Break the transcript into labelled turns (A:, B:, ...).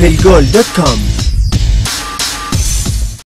A: FailGold.com